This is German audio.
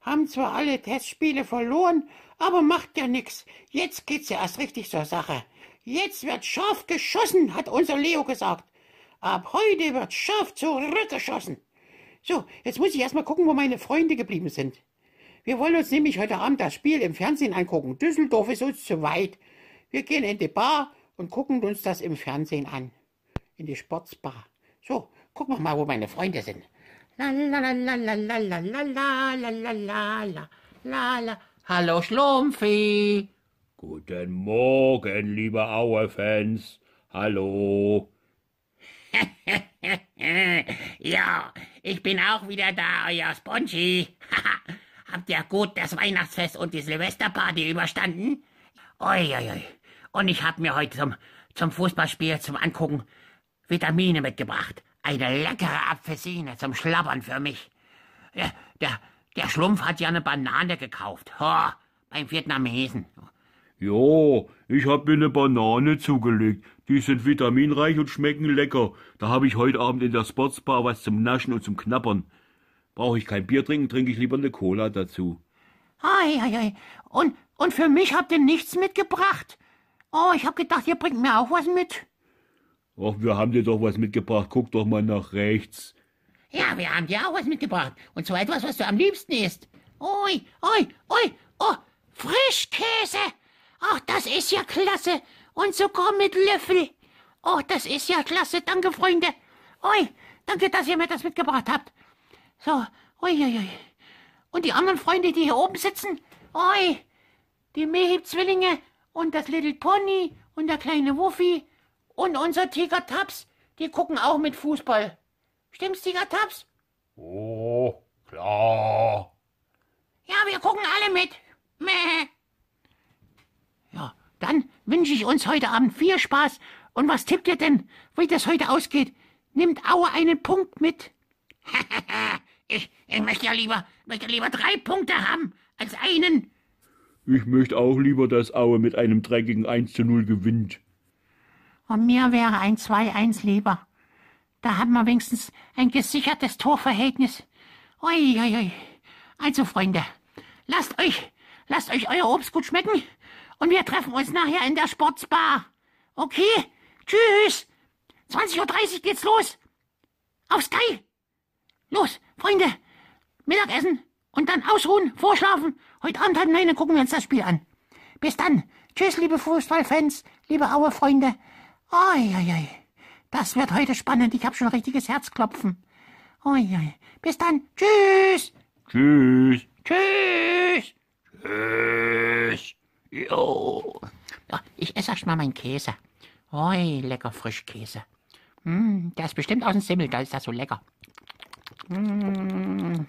haben zwar alle Testspiele verloren, aber macht ja nix. Jetzt geht's ja erst richtig zur Sache. Jetzt wird scharf geschossen, hat unser Leo gesagt. Ab heute wird scharf zurückgeschossen. So, jetzt muss ich erstmal gucken, wo meine Freunde geblieben sind. Wir wollen uns nämlich heute Abend das Spiel im Fernsehen angucken. Düsseldorf ist uns zu weit. Wir gehen in die Bar und gucken uns das im Fernsehen an. In die Sportsbar. So, gucken wir mal, wo meine Freunde sind. La la la la la la la la la la la la la la la. Hallo Schlumpfi. Guten Morgen, liebe Aue-Fans. Hallo. ja, ich bin auch wieder da, euer Spongy. Habt ihr gut das Weihnachtsfest und die Silvesterparty überstanden? Oi, oi, oi. Und ich hab mir heute zum, zum Fußballspiel zum Angucken Vitamine mitgebracht. Eine leckere Apfelsine zum Schlabbern für mich. Der, der, der Schlumpf hat ja eine Banane gekauft. Ho, beim Vietnamesen. Jo, ich hab mir eine Banane zugelegt. Die sind vitaminreich und schmecken lecker. Da hab ich heute Abend in der Sportsbar was zum Naschen und zum Knappern. Brauche ich kein Bier trinken, trinke ich lieber eine Cola dazu. Ei, ei, ei. Und, und für mich habt ihr nichts mitgebracht? Oh, ich hab gedacht, ihr bringt mir auch was mit. Ach, wir haben dir doch was mitgebracht. Guck doch mal nach rechts. Ja, wir haben dir auch was mitgebracht. Und zwar etwas, was du am liebsten isst. Ui, ui, ui, oh, Frischkäse. Ach, das ist ja klasse. Und sogar mit Löffel. Oh, das ist ja klasse. Danke, Freunde. Ui, danke, dass ihr mir das mitgebracht habt. So, ui, ui, ui. Und die anderen Freunde, die hier oben sitzen. Ui, die Mehib-Zwillinge und das Little Pony und der kleine Wuffi und unser Tiger Taps, die gucken auch mit Fußball. Stimmt's, Tiger Taps? Oh, klar. Ja, wir gucken alle mit. Mäh. Ja, dann wünsche ich uns heute Abend viel Spaß. Und was tippt ihr denn, wie das heute ausgeht? Nimmt Aue einen Punkt mit? ich, ich möchte ja lieber, möchte lieber drei Punkte haben als einen. Ich möchte auch lieber, dass Aue mit einem dreckigen 1 zu 0 gewinnt. Und mir wäre ein 2-1 lieber. Da haben wir wenigstens ein gesichertes Torverhältnis. Ui, ui, ui. Also, Freunde, lasst euch, lasst euch euer Obst gut schmecken und wir treffen uns nachher in der Sportsbar. Okay? Tschüss! 20.30 Uhr geht's los. Auf Sky! Los, Freunde! Mittagessen und dann ausruhen, vorschlafen. Heute Abend halb neun gucken wir uns das Spiel an. Bis dann. Tschüss, liebe Fußballfans, liebe Aue-Freunde. Uiuiui, das wird heute spannend. Ich habe schon richtiges Herzklopfen. Uiui. Bis dann. Tschüss. Tschüss. Tschüss. Tschüss. Jo. Ja, ich esse erst mal meinen Käse. Ui, lecker Frischkäse. Mm, der ist bestimmt aus dem Simmel, da ist das so lecker. Mm.